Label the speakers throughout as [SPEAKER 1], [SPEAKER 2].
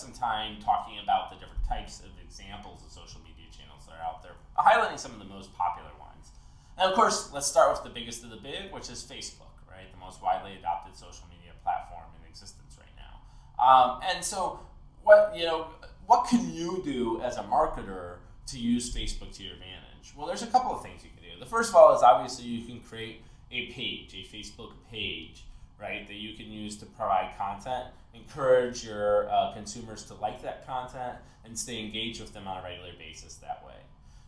[SPEAKER 1] some time talking about the different types of examples of social media channels that are out there, highlighting some of the most popular ones. And of course, let's start with the biggest of the big, which is Facebook, right? The most widely adopted social media platform in existence right now. Um, and so, what you know, what can you do as a marketer to use Facebook to your advantage? Well, there's a couple of things you can do. The first of all is obviously you can create a page, a Facebook page, right, that you can use to provide content, encourage your uh, consumers to like that content, and stay engaged with them on a regular basis that way.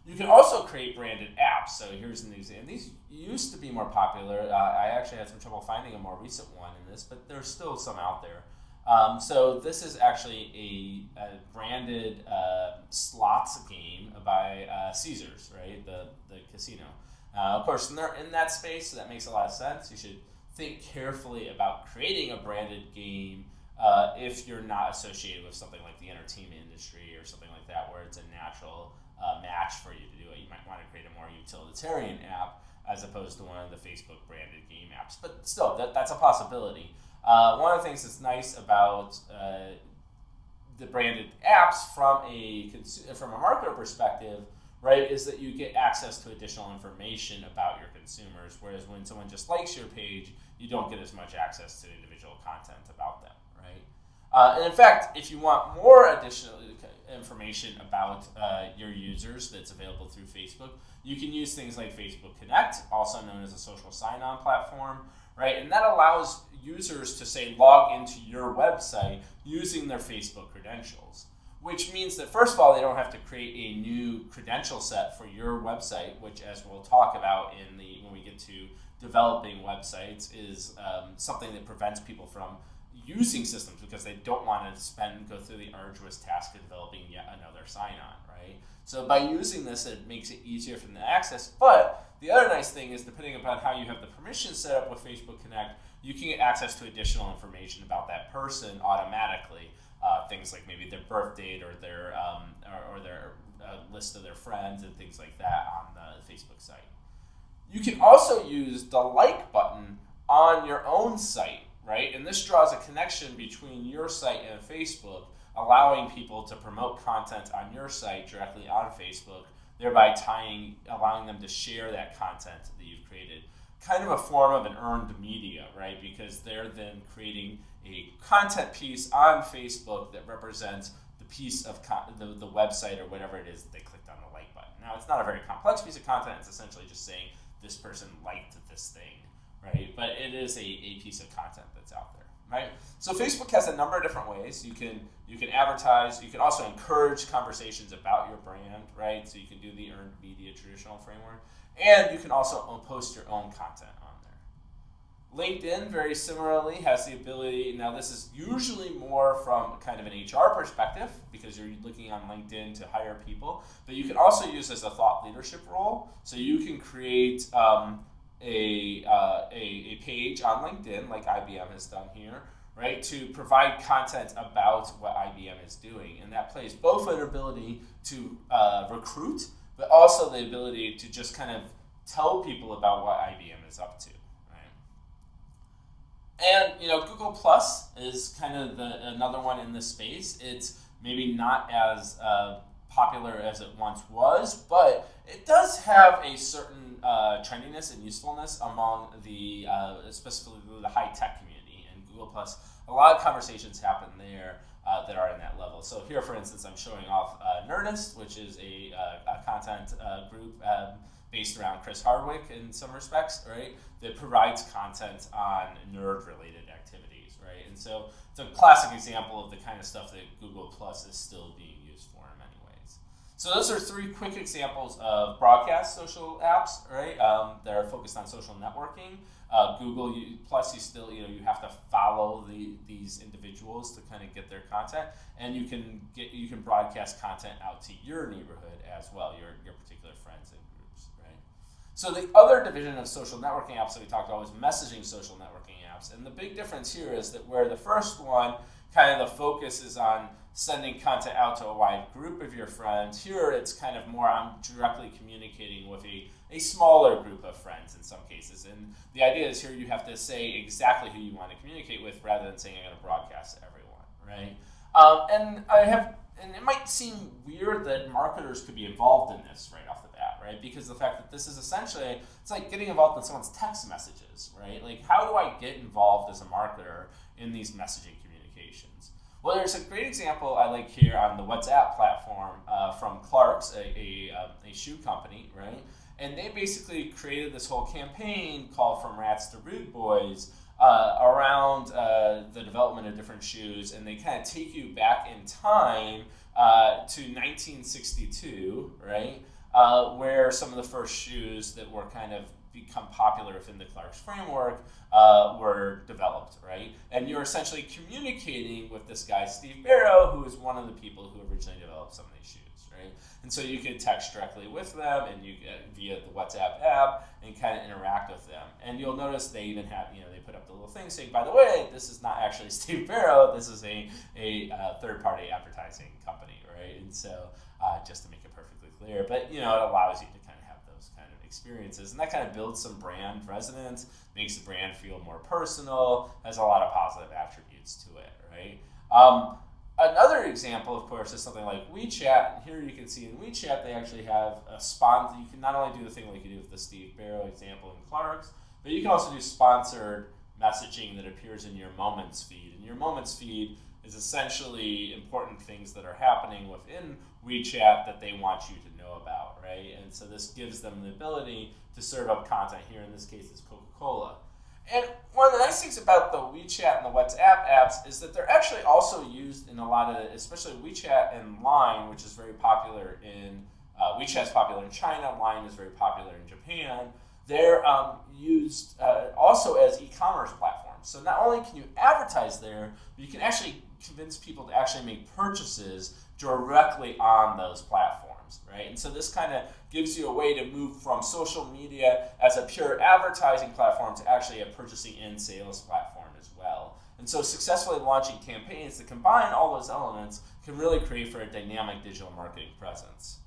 [SPEAKER 1] You can also create branded apps. So here's an example. These used to be more popular. Uh, I actually had some trouble finding a more recent one in this, but there's still some out there. Um, so this is actually a, a branded uh, slots game by uh, Caesars, right? The the casino. Uh, of course, in, in that space, so that makes a lot of sense. You should think carefully about creating a branded game uh, if you're not associated with something like the entertainment industry or something like that, where it's a natural uh, match for you to do it. You might want to create a more utilitarian app as opposed to one of the Facebook branded game apps. But still, that, that's a possibility. Uh, one of the things that's nice about uh, the branded apps from a from a marketer perspective, right, is that you get access to additional information about your consumers. Whereas when someone just likes your page, you don't get as much access to individual content about them, right? Uh, and in fact, if you want more additional information about uh, your users that's available through Facebook, you can use things like Facebook Connect, also known as a social sign-on platform, right? And that allows users to say log into your website using their Facebook credentials, which means that first of all, they don't have to create a new credential set for your website, which as we'll talk about in the when we get to developing websites is um, something that prevents people from using systems because they don't want to spend go through the arduous task of developing yet another sign-on, right? So by using this, it makes it easier for them to access. But the other nice thing is, depending upon how you have the permissions set up with Facebook Connect, you can get access to additional information about that person automatically. Uh, things like maybe their birth date or their um, or, or, their uh, list of their friends and things like that on the Facebook site. You can also use the like button on your own site right? And this draws a connection between your site and Facebook, allowing people to promote content on your site directly on Facebook, thereby tying, allowing them to share that content that you've created. Kind of a form of an earned media, right? Because they're then creating a content piece on Facebook that represents the piece of con- the, the website or whatever it is that they clicked on the like button. Now, it's not a very complex piece of content. It's essentially just saying this person liked this thing right? But it is a, a piece of content that's out there, right? So Facebook has a number of different ways. You can you can advertise. You can also encourage conversations about your brand, right? So you can do the earned media traditional framework, and you can also post your own content on there. LinkedIn, very similarly, has the ability. Now, this is usually more from kind of an HR perspective because you're looking on LinkedIn to hire people, but you can also use as a thought leadership role. So you can create. Um, a, uh, a, a page on LinkedIn, like IBM has done here, right, to provide content about what IBM is doing. And that plays both an ability to uh, recruit, but also the ability to just kind of tell people about what IBM is up to. And you know, Google Plus is kind of the, another one in this space. It's maybe not as uh, popular as it once was, but it does have a certain uh, trendiness and usefulness among the, uh, specifically the high tech community. And Google Plus, a lot of conversations happen there uh, that are in that level. So here, for instance, I'm showing off uh, Nerdist, which is a, uh, a content uh, group um, based around Chris Hardwick in some respects, right? That provides content on nerd-related activities, right? And so it's a classic example of the kind of stuff that Google Plus is still being so those are three quick examples of broadcast social apps, right? Um, that are focused on social networking. Uh, Google you, Plus, you still you know you have to follow the these individuals to kind of get their content, and you can get you can broadcast content out to your neighborhood as well, your your particular friends and groups, right? So the other division of social networking apps that we talked about was messaging social networking apps, and the big difference here is that where the first one kind of the focus is on sending content out to a wide group of your friends. Here, it's kind of more I'm directly communicating with a, a smaller group of friends in some cases. And the idea is here you have to say exactly who you want to communicate with rather than saying I'm going to broadcast to everyone, right? Um, and I have, and it might seem weird that marketers could be involved in this right off the bat, right? Because the fact that this is essentially, it's like getting involved in someone's text messages, right? Like, how do I get involved as a marketer in these messaging? Well, there's a great example I like here on the WhatsApp platform uh, from Clarks, a, a, um, a shoe company, right? And they basically created this whole campaign called From Rats to Rude Boys uh, around uh, the development of different shoes. And they kind of take you back in time uh, to 1962, right? Uh, where some of the first shoes that were kind of become popular within the Clarks framework uh, were developed, right? And you're essentially communicating with this guy, Steve Barrow, who is one of the people who originally developed some of these shoes, right? And so you can text directly with them and you get via the WhatsApp app and kind of interact with them. And you'll notice they even have, you know, they put up the little thing saying, by the way, this is not actually Steve Barrow, this is a, a uh, third party advertising company, right? And so uh, just to make it perfectly clear, but you know, it allows you to experiences, and that kind of builds some brand resonance, makes the brand feel more personal, has a lot of positive attributes to it, right? Um, another example, of course, is something like WeChat. Here you can see in WeChat they actually have a sponsor. You can not only do the thing like you do with the Steve Barrow example in Clarks, but you can also do sponsored messaging that appears in your Moments feed. And your Moments feed is essentially important things that are happening within WeChat that they want you to know about, right? And so this gives them the ability to serve up content. Here in this case, it's Coca-Cola. And one of the nice things about the WeChat and the WhatsApp apps is that they're actually also used in a lot of, especially WeChat and Line, which is very popular in, uh, WeChat is popular in China, Line is very popular in Japan. They're um, used uh, also as e-commerce platforms. So not only can you advertise there, but you can actually convince people to actually make purchases directly on those platforms, right? And so this kind of gives you a way to move from social media as a pure advertising platform to actually a purchasing and sales platform as well. And so successfully launching campaigns that combine all those elements can really create for a dynamic digital marketing presence.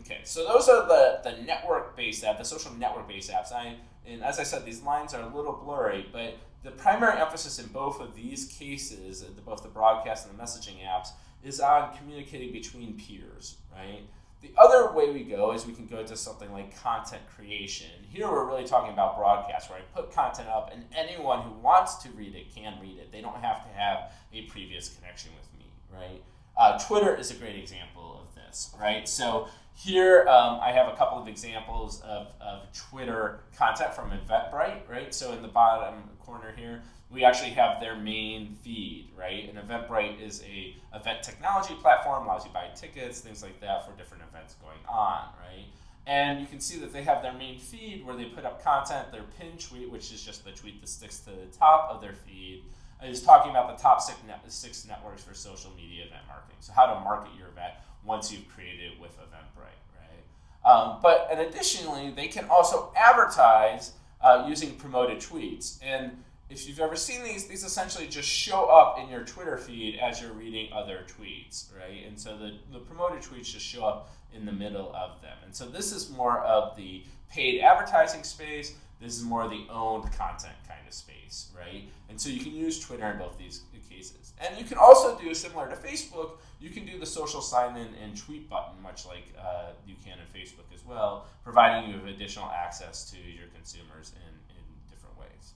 [SPEAKER 1] Okay, so those are the, the network-based apps, the social network-based apps. I, and as I said, these lines are a little blurry, but the primary emphasis in both of these cases, both the broadcast and the messaging apps, is on communicating between peers, right? The other way we go is we can go to something like content creation. Here we're really talking about broadcast, where I put content up and anyone who wants to read it can read it. They don't have to have a previous connection with me, right? Uh, Twitter is a great example of this, right? So here um, I have a couple of examples of, of Twitter content from Eventbrite, right? So in the bottom corner here, we actually have their main feed, right? And Eventbrite is a event technology platform, allows you to buy tickets, things like that for different events going on, right? And you can see that they have their main feed where they put up content, their pin tweet, which is just the tweet that sticks to the top of their feed, is talking about the top six, net, six networks for social media event marketing. So how to market your event once you've created it with Eventbrite, right? Um, but and additionally, they can also advertise uh, using promoted tweets. And if you've ever seen these, these essentially just show up in your Twitter feed as you're reading other tweets, right? And so the, the promoted tweets just show up in the middle of them. And so this is more of the paid advertising space. This is more the owned content kind of space, right? And so you can use Twitter in both these cases. And you can also do, similar to Facebook, you can do the social sign-in and tweet button, much like uh, you can in Facebook as well, providing you with additional access to your consumers in, in different ways.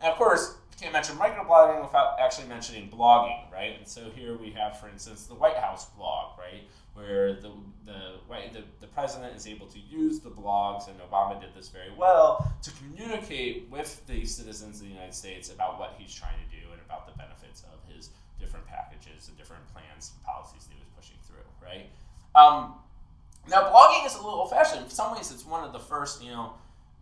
[SPEAKER 1] And of course, microblogging without actually mentioning blogging, right? And so here we have, for instance, the White House blog, right? Where the, the, the, the president is able to use the blogs, and Obama did this very well, to communicate with the citizens of the United States about what he's trying to do and about the benefits of his different packages and different plans and policies that he was pushing through, right? Um, now, blogging is a little old-fashioned. In some ways, it's one of the first, you know,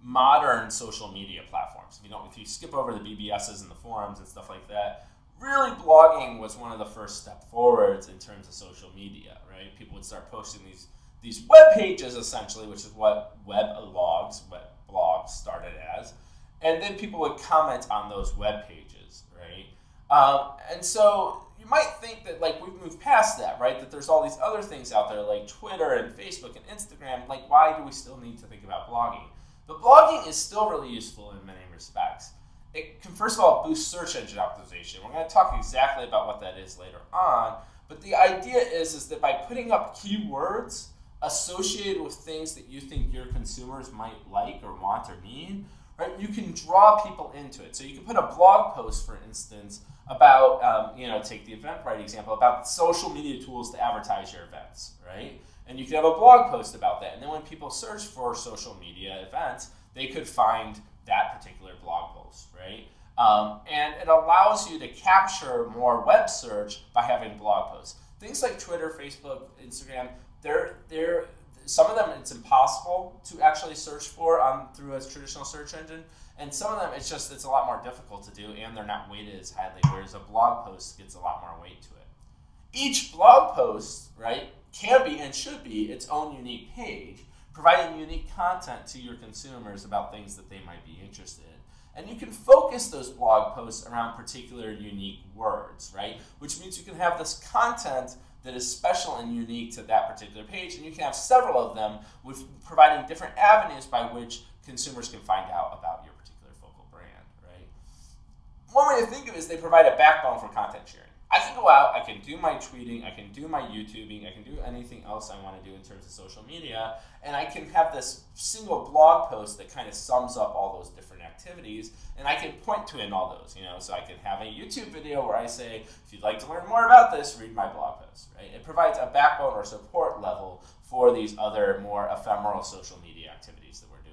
[SPEAKER 1] modern social media platforms. If you don't, if you skip over the BBSs and the forums and stuff like that, really blogging was one of the first step forwards in terms of social media. Right? People would start posting these these web pages essentially, which is what web logs, web blogs started as, and then people would comment on those web pages, right? Um, and so you might think that like we've moved past that, right? That there's all these other things out there like Twitter and Facebook and Instagram. Like, why do we still need to think about blogging? But blogging is still really useful in many respects. it can first of all boost search engine optimization. We're going to talk exactly about what that is later on. But the idea is, is that by putting up keywords associated with things that you think your consumers might like or want or need, right, you can draw people into it. So you can put a blog post, for instance, about, um, you know, take the Eventbrite example, about social media tools to advertise your events, right? And you could have a blog post about that. And then when people search for social media events, they could find that particular blog post, right? Um, and it allows you to capture more web search by having blog posts. Things like Twitter, Facebook, Instagram, they're, they're, some of them it's impossible to actually search for on through a traditional search engine, and some of them it's just it's a lot more difficult to do, and they're not weighted as highly. Whereas a blog post gets a lot more weight to it. Each blog post, right, can be and should be its own unique page, providing unique content to your consumers about things that they might be interested in. And you can focus those blog posts around particular unique words, right? Which means you can have this content that is special and unique to that particular page, and you can have several of them with providing different avenues by which consumers can find out about your particular focal brand, right? One way to think of it is they provide a backbone for content sharing. I can go out, I can do my tweeting, I can do my YouTubing, I can do anything else I want to do in terms of social media, and I can have this single blog post that kind of sums up all those different activities, and I can point to in all those, you know, so I can have a YouTube video where I say, if you'd like to learn more about this, read my blog post, right? It provides a backbone or support level for these other more ephemeral social media activities that we're doing.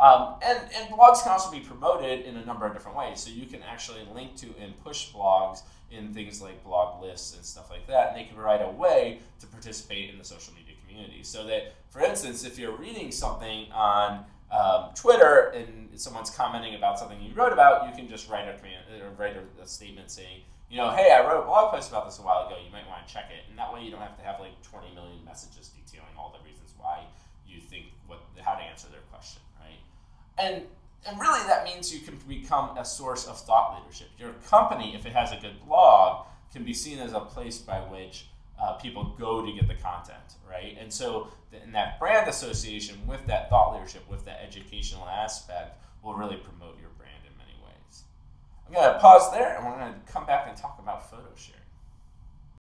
[SPEAKER 1] Um, and, and blogs can also be promoted in a number of different ways. So you can actually link to and push blogs in things like blog lists and stuff like that, and they can provide a way to participate in the social media community. So that, for instance, if you're reading something on um, Twitter and someone's commenting about something you wrote about, you can just write a command or write a, a statement saying, you know, hey, I wrote a blog post about this a while ago. You might want to check it, and that way you don't have to have like 20 million messages detailing all the reasons why you think what how to answer their question, right? And and really that means you can become a source of thought leadership. Your company, if it has a good blog, can be seen as a place by which uh, people go to get the content, right? And so, in that brand association with that thought leadership, with that educational aspect, will really promote your brand in many ways. I'm going to pause there and we're going to come back and talk about photo share.